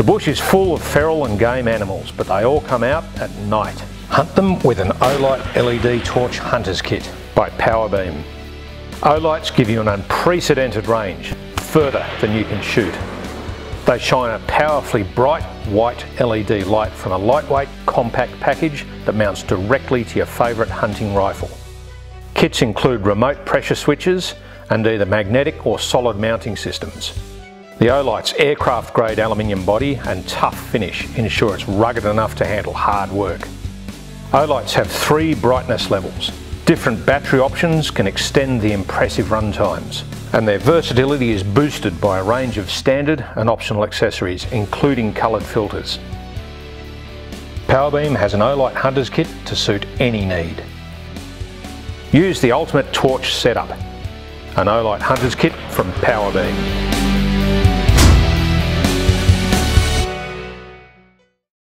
The bush is full of feral and game animals, but they all come out at night. Hunt them with an Olight LED Torch Hunter's Kit by Powa Beam. Olights give you an unprecedented range, further than you can shoot. They shine a powerfully bright white LED light from a lightweight compact package that mounts directly to your favourite hunting rifle. Kits include remote pressure switches and either magnetic or solid mounting systems. The Olight's aircraft grade aluminium body and tough finish ensure it's rugged enough to handle hard work. Olights have three brightness levels. Different battery options can extend the impressive run times and their versatility is boosted by a range of standard and optional accessories including coloured filters. Powa Beam has an Olight Hunter's Kit to suit any need. Use the ultimate torch setup, an Olight Hunter's Kit from Powa Beam.